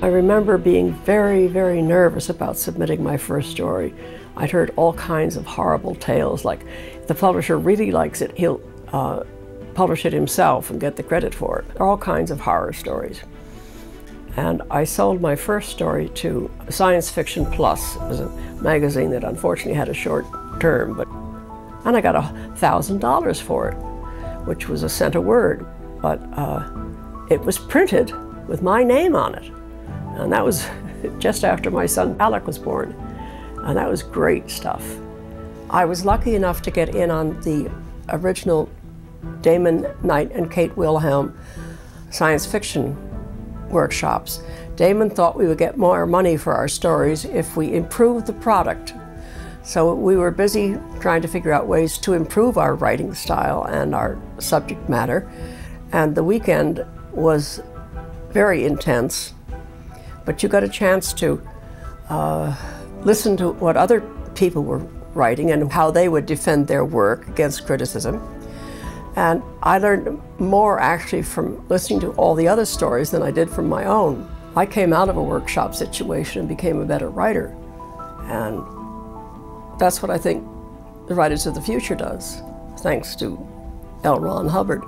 I remember being very, very nervous about submitting my first story. I'd heard all kinds of horrible tales, like if the publisher really likes it, he'll uh, publish it himself and get the credit for it. All kinds of horror stories. And I sold my first story to Science Fiction Plus. It was a magazine that unfortunately had a short term, but and I got a thousand dollars for it, which was a cent a word. But uh, it was printed with my name on it. And that was just after my son Alec was born. And that was great stuff. I was lucky enough to get in on the original Damon Knight and Kate Wilhelm science fiction workshops. Damon thought we would get more money for our stories if we improved the product. So we were busy trying to figure out ways to improve our writing style and our subject matter. And the weekend was very intense, but you got a chance to uh, listen to what other people were writing and how they would defend their work against criticism. And I learned more actually from listening to all the other stories than I did from my own. I came out of a workshop situation and became a better writer. And that's what I think the Writers of the Future does, thanks to L. Ron Hubbard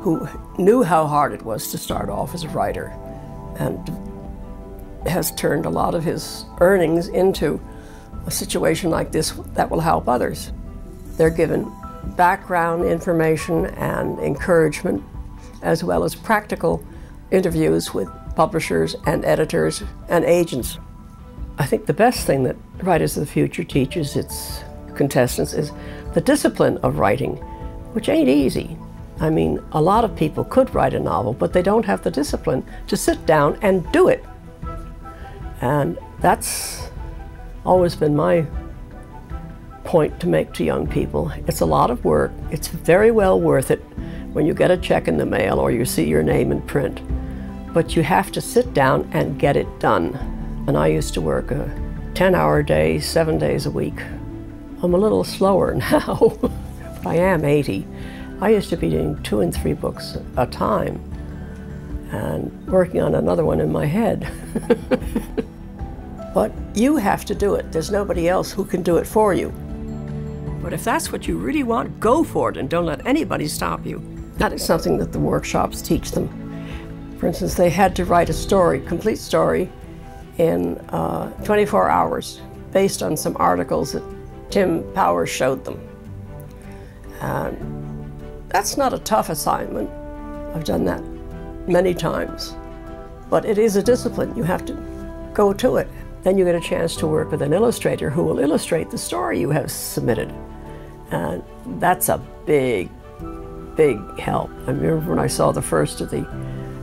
who knew how hard it was to start off as a writer and has turned a lot of his earnings into a situation like this that will help others. They're given background information and encouragement, as well as practical interviews with publishers and editors and agents. I think the best thing that Writers of the Future teaches its contestants is the discipline of writing, which ain't easy. I mean, a lot of people could write a novel, but they don't have the discipline to sit down and do it. And that's always been my point to make to young people. It's a lot of work. It's very well worth it when you get a check in the mail or you see your name in print. But you have to sit down and get it done. And I used to work a 10 hour day, seven days a week. I'm a little slower now, but I am 80. I used to be doing two and three books a time and working on another one in my head. but you have to do it. There's nobody else who can do it for you. But if that's what you really want, go for it and don't let anybody stop you. That is something that the workshops teach them. For instance, they had to write a story, complete story, in uh, 24 hours based on some articles that Tim Powers showed them. And that's not a tough assignment. I've done that many times. But it is a discipline. You have to go to it. Then you get a chance to work with an illustrator who will illustrate the story you have submitted. And that's a big, big help. I remember when I saw the first of the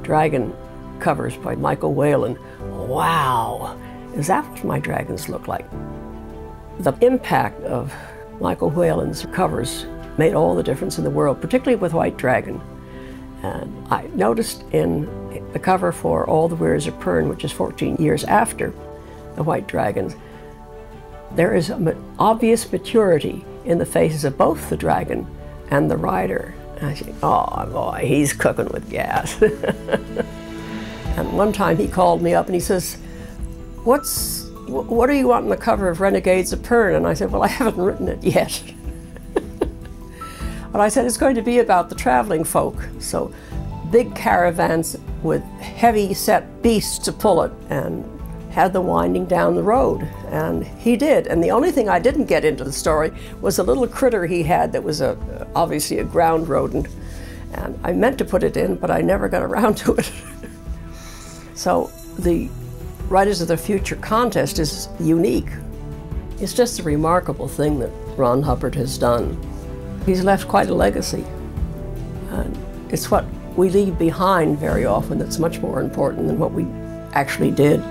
dragon covers by Michael Whelan. Wow, is that what my dragons look like? The impact of Michael Whelan's covers made all the difference in the world, particularly with White Dragon. And I noticed in the cover for All the Weyrs of Pern, which is 14 years after the White Dragons, there is an obvious maturity in the faces of both the dragon and the rider. And I oh boy, he's cooking with gas. and one time he called me up and he says, what's, what do you want on the cover of Renegades of Pern? And I said, well, I haven't written it yet. But I said it's going to be about the traveling folk. So big caravans with heavy set beasts to pull it and had the winding down the road. And he did. And the only thing I didn't get into the story was a little critter he had that was a, obviously a ground rodent. And I meant to put it in, but I never got around to it. so the Writers of the Future contest is unique. It's just a remarkable thing that Ron Hubbard has done. He's left quite a legacy. And it's what we leave behind very often that's much more important than what we actually did.